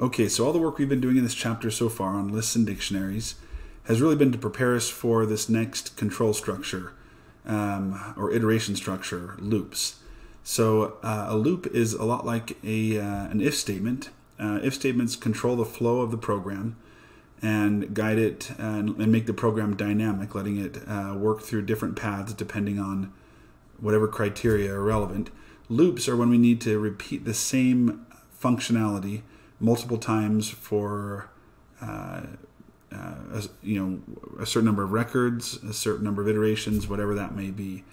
Okay, so all the work we've been doing in this chapter so far on lists and dictionaries has really been to prepare us for this next control structure um, or iteration structure, loops. So uh, a loop is a lot like a, uh, an if statement. Uh, if statements control the flow of the program and guide it and, and make the program dynamic, letting it uh, work through different paths depending on whatever criteria are relevant. Loops are when we need to repeat the same functionality multiple times for uh, uh, a, you know a certain number of records, a certain number of iterations, whatever that may be.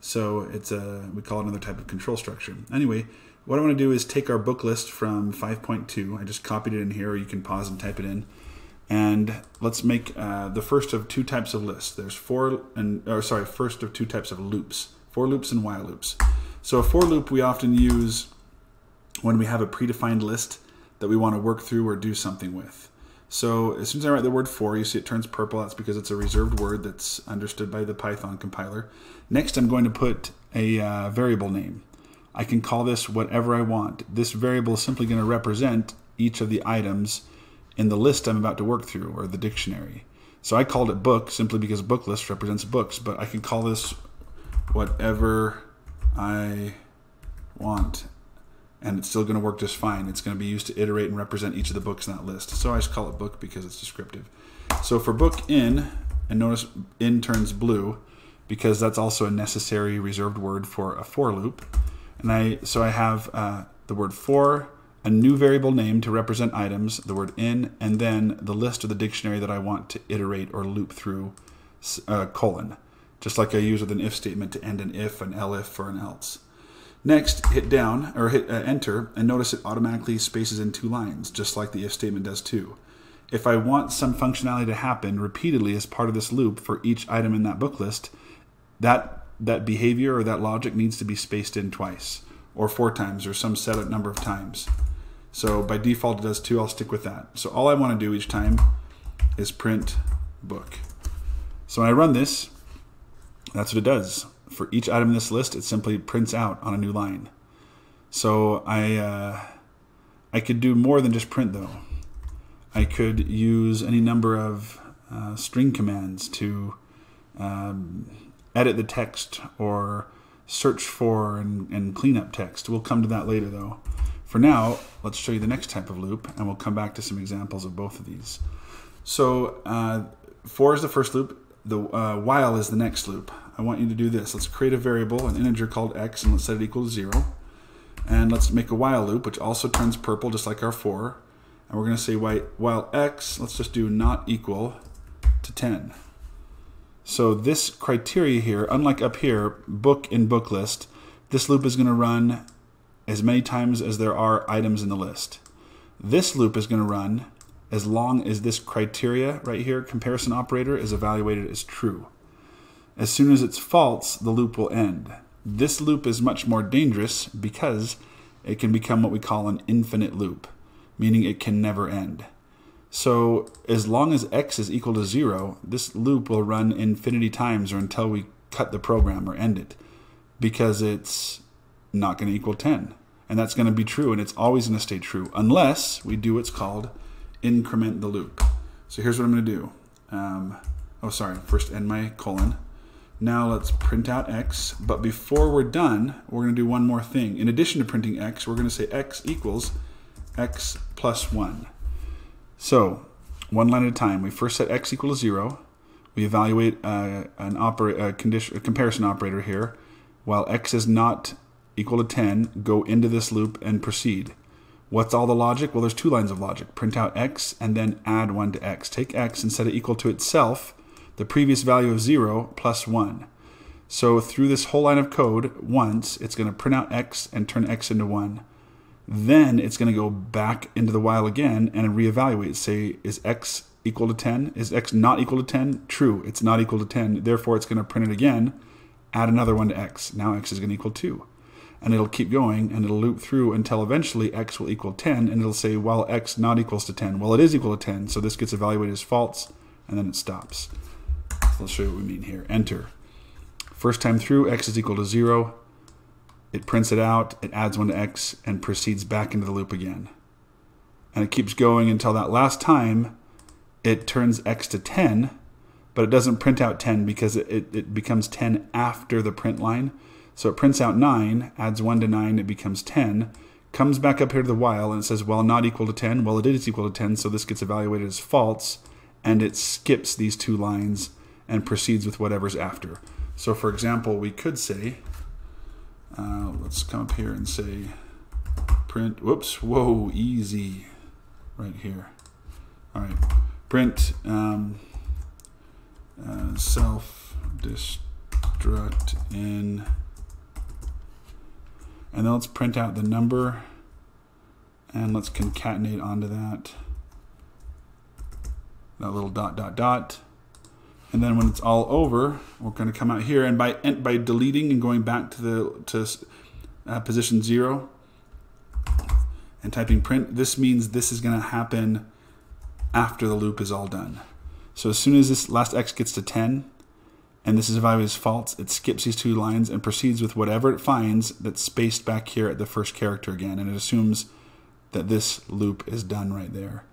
So it's a we call it another type of control structure. Anyway, what I want to do is take our book list from 5.2. I just copied it in here, or you can pause and type it in. And let's make uh, the first of two types of lists. There's four and or sorry, first of two types of loops: for loops and while loops. So a for loop we often use when we have a predefined list that we want to work through or do something with. So as soon as I write the word for, you see it turns purple. That's because it's a reserved word that's understood by the Python compiler. Next, I'm going to put a uh, variable name. I can call this whatever I want. This variable is simply going to represent each of the items in the list I'm about to work through, or the dictionary. So I called it book simply because book list represents books, but I can call this whatever I want and it's still going to work just fine. It's going to be used to iterate and represent each of the books in that list. So I just call it book because it's descriptive. So for book in, and notice in turns blue because that's also a necessary reserved word for a for loop. And I so I have uh, the word for, a new variable name to represent items, the word in, and then the list of the dictionary that I want to iterate or loop through uh, colon, just like I use with an if statement to end an if, an elif, or an else. Next, hit down or hit uh, enter and notice it automatically spaces in two lines, just like the if statement does too. If I want some functionality to happen repeatedly as part of this loop for each item in that book list, that that behavior or that logic needs to be spaced in twice or four times or some set number of times. So by default it does two, I'll stick with that. So all I want to do each time is print book. So when I run this, that's what it does for each item in this list, it simply prints out on a new line. So I, uh, I could do more than just print though. I could use any number of uh, string commands to um, edit the text or search for and, and clean up text. We'll come to that later though. For now, let's show you the next type of loop and we'll come back to some examples of both of these. So uh, for is the first loop, the uh, while is the next loop. I want you to do this. Let's create a variable, an integer called x, and let's set it equal to 0. And let's make a while loop, which also turns purple, just like our for. And we're going to say while x, let's just do not equal to 10. So this criteria here, unlike up here, book in book list, this loop is going to run as many times as there are items in the list. This loop is going to run as long as this criteria right here, comparison operator, is evaluated as true. As soon as it's false, the loop will end. This loop is much more dangerous because it can become what we call an infinite loop, meaning it can never end. So as long as x is equal to zero, this loop will run infinity times or until we cut the program or end it because it's not going to equal 10. And that's going to be true and it's always going to stay true unless we do what's called increment the loop. So here's what I'm going to do. Um, oh, sorry, first end my colon. Now let's print out x, but before we're done, we're going to do one more thing. In addition to printing x, we're going to say x equals x plus 1. So, one line at a time. We first set x equal to 0. We evaluate uh, an a, condition, a comparison operator here. While x is not equal to 10, go into this loop and proceed. What's all the logic? Well, there's two lines of logic. Print out x and then add 1 to x. Take x and set it equal to itself the previous value of 0 plus 1. So through this whole line of code, once, it's going to print out x and turn x into 1. Then it's going to go back into the while again and reevaluate. Say, is x equal to 10? Is x not equal to 10? True, it's not equal to 10. Therefore, it's going to print it again, add another one to x. Now x is going to equal 2. And it'll keep going and it'll loop through until eventually x will equal 10 and it'll say, well, x not equals to 10. Well, it is equal to 10, so this gets evaluated as false and then it stops. Let's show you what we mean here. Enter. First time through, x is equal to 0. It prints it out, it adds 1 to x, and proceeds back into the loop again. and it keeps going until that last time it turns x to 10, but it doesn't print out 10 because it, it, it becomes 10 after the print line. So it prints out 9, adds 1 to 9, it becomes 10, comes back up here to the while, and it says, well, not equal to 10. Well, it is equal to 10, so this gets evaluated as false, and it skips these two lines and proceeds with whatever's after. So for example, we could say, uh, let's come up here and say print, whoops, whoa, easy, right here. All right, print um, uh, self destruct in, and then let's print out the number and let's concatenate onto that, that little dot, dot, dot. And then when it's all over, we're going to come out here and by by deleting and going back to the to uh, position zero and typing print, this means this is going to happen after the loop is all done. So as soon as this last x gets to 10, and this is evaluated as false, it skips these two lines and proceeds with whatever it finds that's spaced back here at the first character again, and it assumes that this loop is done right there.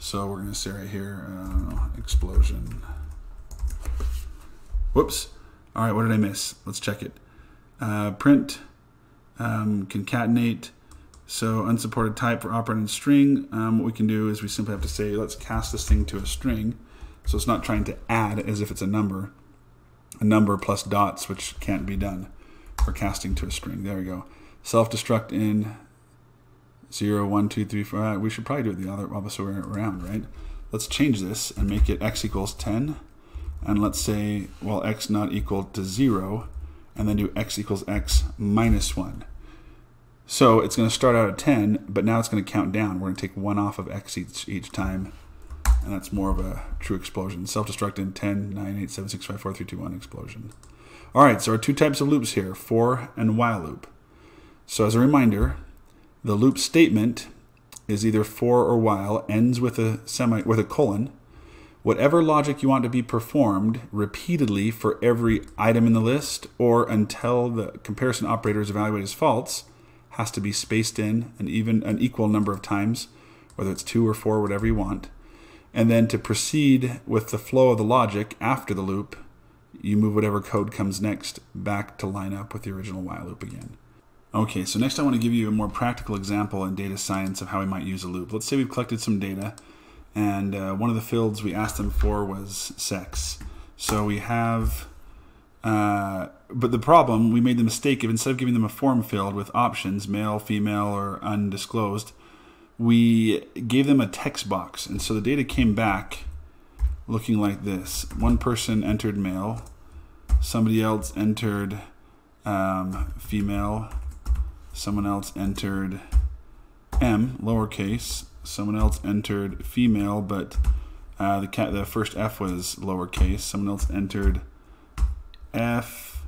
So we're going to say right here, uh, explosion. Whoops. All right, what did I miss? Let's check it. Uh, print, um, concatenate. So unsupported type for operating string. Um, what we can do is we simply have to say, let's cast this thing to a string. So it's not trying to add as if it's a number. A number plus dots, which can't be done for casting to a string. There we go. Self-destruct in 0, 1, 2, 3, 4. We should probably do it the other way around, right? Let's change this and make it x equals 10 and let's say, well, x not equal to 0, and then do x equals x minus 1. So it's going to start out at 10, but now it's going to count down. We're going to take 1 off of x each, each time, and that's more of a true explosion. Self-destruct in 10, 9, 8, 7, 6, 5, 4, 3, 2, 1 explosion. All right, so our two types of loops here, for and while loop. So as a reminder, the loop statement is either for or while, ends with a semi with a colon, whatever logic you want to be performed repeatedly for every item in the list or until the comparison operator is evaluated as false has to be spaced in an even an equal number of times whether it's two or four whatever you want. And then to proceed with the flow of the logic after the loop you move whatever code comes next back to line up with the original while loop again. Okay so next i want to give you a more practical example in data science of how we might use a loop. Let's say we've collected some data and uh, one of the fields we asked them for was sex. So we have, uh, but the problem, we made the mistake of instead of giving them a form field with options, male, female, or undisclosed, we gave them a text box. And so the data came back looking like this. One person entered male, somebody else entered um, female, someone else entered M, lowercase, someone else entered female, but uh, the cat the first F was lowercase. Someone else entered F.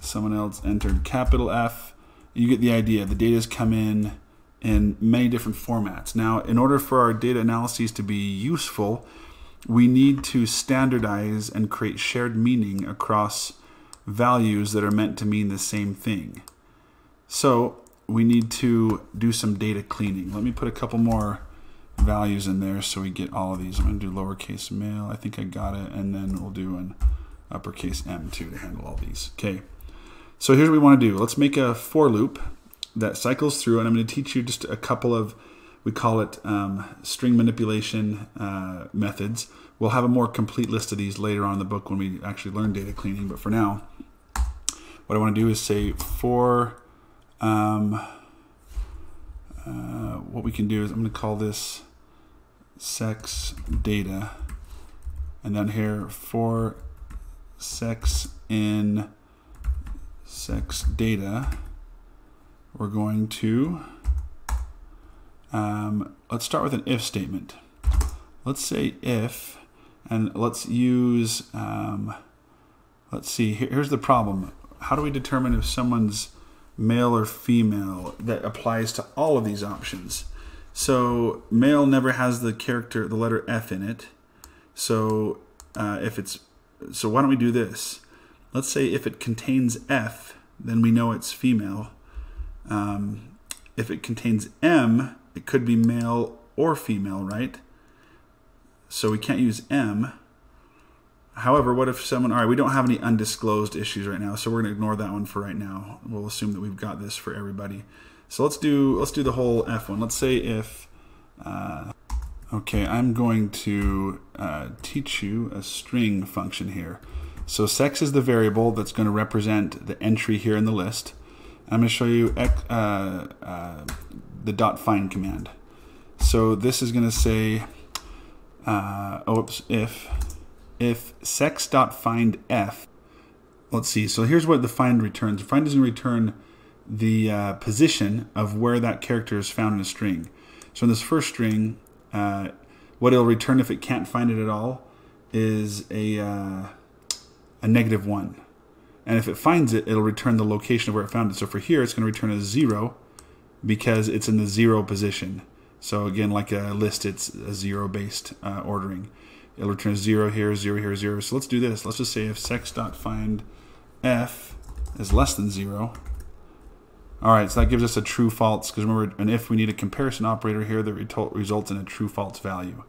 Someone else entered capital F. You get the idea. The data's come in in many different formats. Now, in order for our data analyses to be useful, we need to standardize and create shared meaning across values that are meant to mean the same thing. So we need to do some data cleaning. Let me put a couple more values in there so we get all of these. I'm going to do lowercase male. I think I got it. And then we'll do an uppercase M2 to handle all these. Okay. So here's what we want to do. Let's make a for loop that cycles through. And I'm going to teach you just a couple of, we call it um, string manipulation uh, methods. We'll have a more complete list of these later on in the book when we actually learn data cleaning. But for now, what I want to do is say for um, uh, what we can do is I'm going to call this sex data. And then here for sex in sex data we're going to um, let's start with an if statement. Let's say if and let's use um, let's see here, here's the problem. How do we determine if someone's male or female that applies to all of these options. So male never has the character, the letter F in it. So uh, if it's, so why don't we do this? Let's say if it contains F, then we know it's female. Um, if it contains M, it could be male or female, right? So we can't use M. However, what if someone, all right, we don't have any undisclosed issues right now, so we're going to ignore that one for right now. We'll assume that we've got this for everybody. So let's do, let's do the whole F one. Let's say if, uh, okay, I'm going to uh, teach you a string function here. So sex is the variable that's going to represent the entry here in the list. I'm going to show you uh, uh, the dot find command. So this is going to say, uh, oops, if if sex dot find f. Let's see. So here's what the find returns. Find to return the uh, position of where that character is found in a string. So in this first string, uh, what it'll return if it can't find it at all is a uh, a negative one. And if it finds it, it'll return the location of where it found it. So for here, it's going to return a zero because it's in the zero position. So again, like a list, it's a zero-based uh, ordering. It'll return zero here, zero here, zero. So let's do this. Let's just say if sex.find f is less than zero. All right, so that gives us a true false because remember, an if we need a comparison operator here that results in a true false value.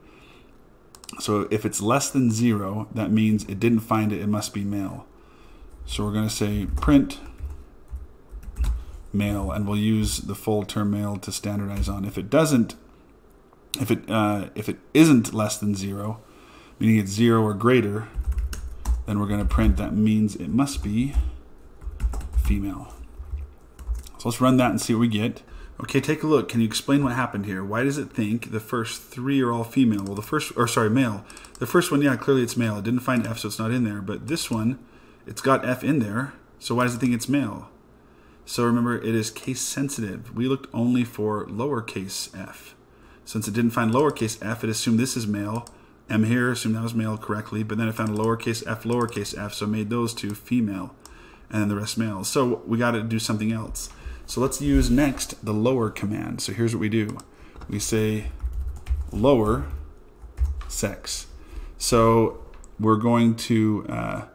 So if it's less than zero, that means it didn't find it, it must be male. So we're going to say print male, and we'll use the full term male to standardize on. If it doesn't, if it uh, if it isn't less than zero, meaning it's zero or greater, then we're going to print that means it must be female. So let's run that and see what we get. Okay, take a look. Can you explain what happened here? Why does it think the first three are all female? Well, the first, or sorry, male. The first one, yeah, clearly it's male. It didn't find F, so it's not in there. But this one, it's got F in there. So why does it think it's male? So remember, it is case sensitive. We looked only for lowercase f. Since it didn't find lowercase f, it assumed this is male. M here assumed that was male correctly, but then I found a lowercase f, lowercase f, so I made those two female, and then the rest male. So we got to do something else. So let's use next the lower command. So here's what we do. We say lower sex. So we're going to uh,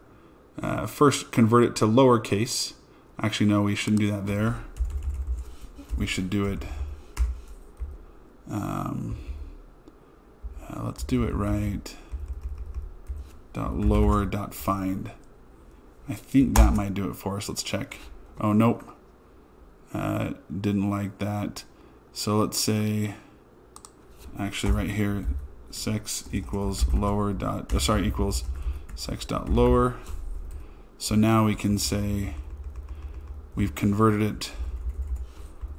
uh, first convert it to lowercase. Actually, no, we shouldn't do that there. We should do it. Um, uh, let's do it right. Dot lower dot find. I think that might do it for us. Let's check. Oh, nope. Uh, didn't like that. So let's say, actually right here, sex equals lower dot, uh, sorry, equals sex dot lower. So now we can say we've converted it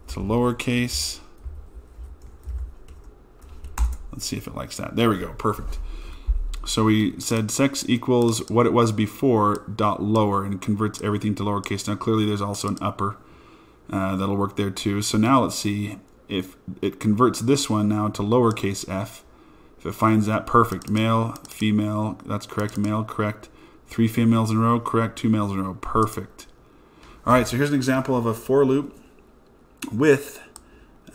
to lowercase. Let's see if it likes that. There we go, perfect. So we said sex equals what it was before dot lower and converts everything to lowercase. Now clearly there's also an upper. Uh, that'll work there too. So now let's see if it converts this one now to lowercase f. If it finds that perfect, male, female, that's correct, male, correct. Three females in a row, correct, two males in a row, perfect. All right, so here's an example of a for loop with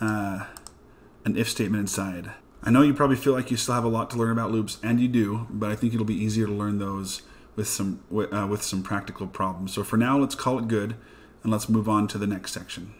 uh, an if statement inside. I know you probably feel like you still have a lot to learn about loops, and you do, but I think it'll be easier to learn those with some uh, with some practical problems. So for now, let's call it good and let's move on to the next section.